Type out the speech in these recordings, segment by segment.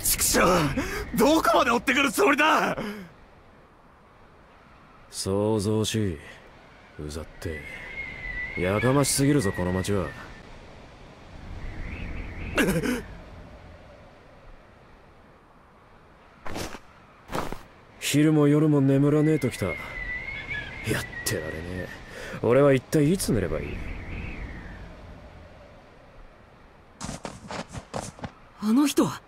畜生どこまで追ってくるつもりだ？想像しい。うざって。やかましすぎるぞこの町は。昼も夜も眠らねえときた。やってられねえ。俺は一体いつ寝ればいい？あの人は？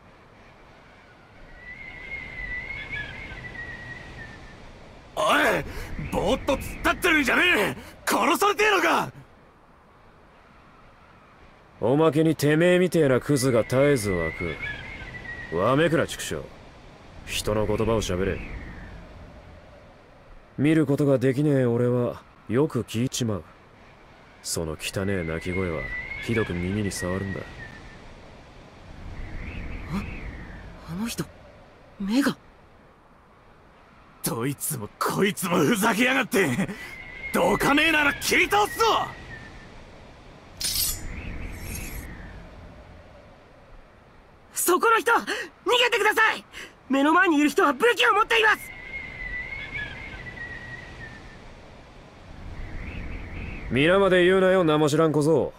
おいぼーっと突っ立ってるんじゃねえ。殺されてえのか。おまけにてめえみてえなクズが絶えず湧く。わめくな畜生。人の言葉を喋れ。見ることができねえ俺はよく聞いちまう。その汚え鳴き声はひどく耳に触るんだあの人目が。どいつもこいつもふざけやがって。どかねえなら切り倒すぞ。そこの人逃げてください。目の前にいる人は武器を持っています。皆まで言うなよ名も知らん小僧。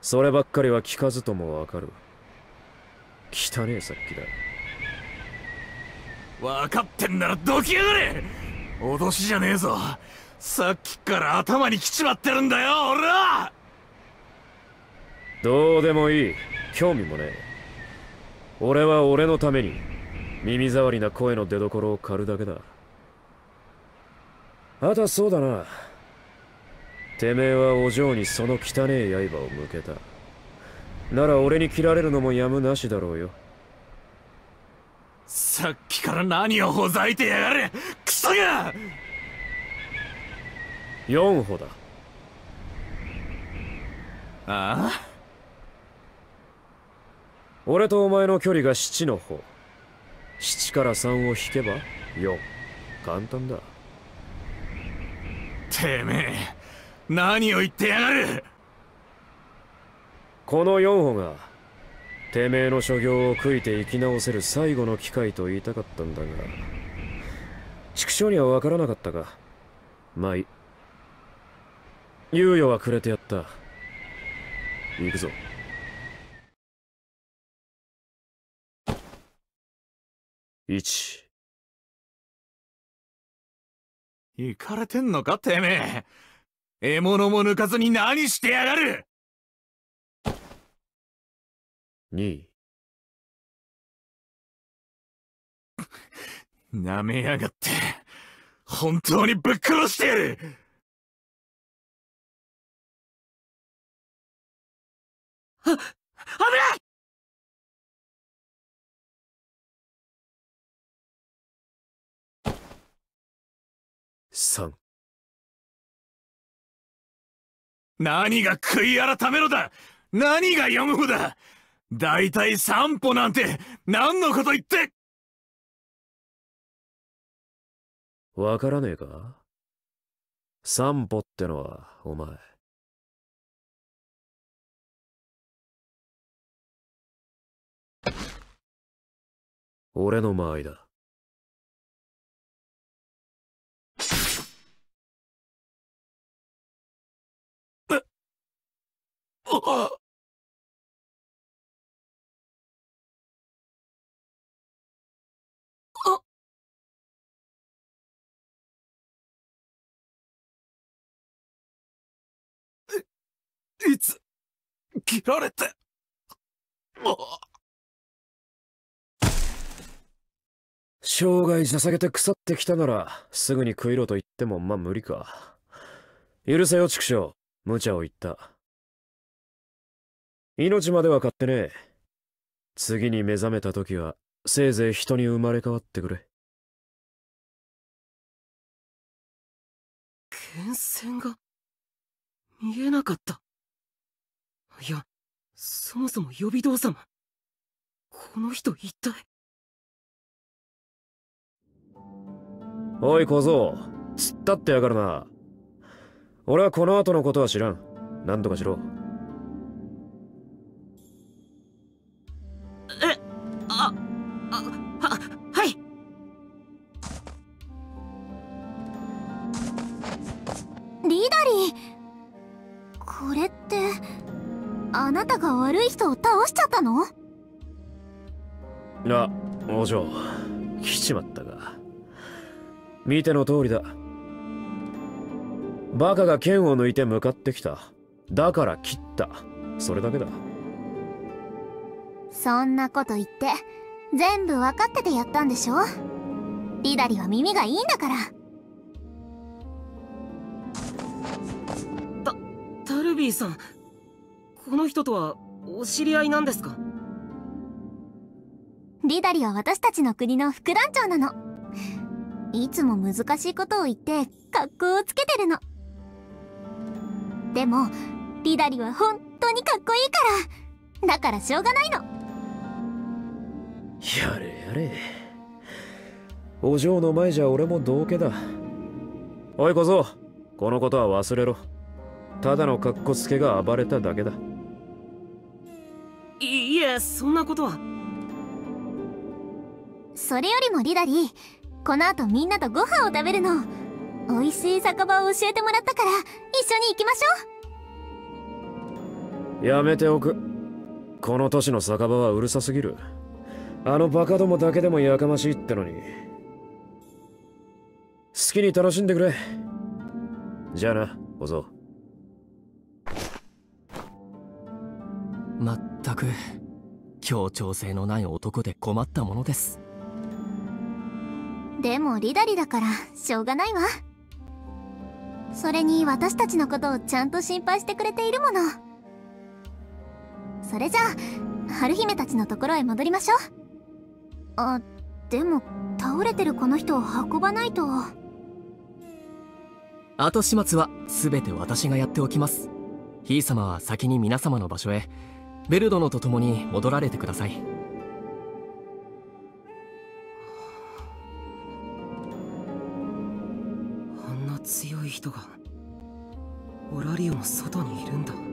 そればっかりは聞かずともわかる汚えさっきだ。分かってんならどきやがれ。脅しじゃねえぞ。さっきから頭に来ちまってるんだよ俺は。どうでもいい。興味もねえ。俺は俺のために耳障りな声の出所を狩るだけだ。あとはそうだな。てめえはお嬢にその汚え刃を向けたなら俺に切られるのもやむなしだろうよ。さっきから何をほざいてやがれクソが！4歩だ。ああ？俺とお前の距離が7の方。7から3を引けば4簡単だ。てめえ何を言ってやがるこの4歩がてめえの所業を悔いて生き直せる最後の機会と言いたかったんだが畜生には分からなかったか。まあい猶予はくれてやった。行くぞ。1行かれてんのかてめえ。獲物も抜かずに何してやがる。2なめやがって。本当にぶっ殺してやる。あ危ない！3何が悔い改めろだ。何が4歩だ大体3歩なんて何のこと言って。わからねえか？散歩ってのはお前。俺の間合いだ。あいつ切られて。生涯捧げて腐ってきたならすぐに食いろと言ってもまあ無理か。許せよ畜生。無茶を言った。命までは買ってねえ。次に目覚めた時はせいぜい人に生まれ変わってくれ。剣線が見えなかったいやそもそも予備動様この人一体？おい小僧。突っ立ってやがるな。俺はこの後のことは知らん。何とかしろ。なたが悪い人を倒しちゃったの？あお嬢。来ちまったが見ての通りだ。バカが剣を抜いて向かってきた。だから切った。それだけだ。そんなこと言って全部分かっててやったんでしょ？リダリは耳がいいんだから。たタルビーさんこの人とはお知り合いなんですか？リダリは私たちの国の副団長なの。いつも難しいことを言って格好をつけてるの。でもリダリは本当にかっこいいから。だからしょうがないの。やれやれ。お嬢の前じゃ俺も道家だ。おい小僧このことは忘れろ。ただのカッコつけが暴れただけだえそんなことはそれよりもリダリこの後みんなとご飯を食べるの。美味しい酒場を教えてもらったから一緒に行きましょやめておく。この都市の酒場はうるさすぎる。あのバカどもだけでもやかましいってのに。好きに楽しんでくれ。じゃあな小僧まったく協調性のない男で困ったものです。うでもリダリだからしょうがないわ。それに私たちのことをちゃんと心配してくれているもの。それじゃあ春姫たちのところへ戻りましょう。あでも倒れてるこの人を運ばないと。後始末は全て私がやっておきます。ひい様は先に皆様の場所へベル殿と共に戻られてください。あんな強い人がオラリオの外にいるんだ。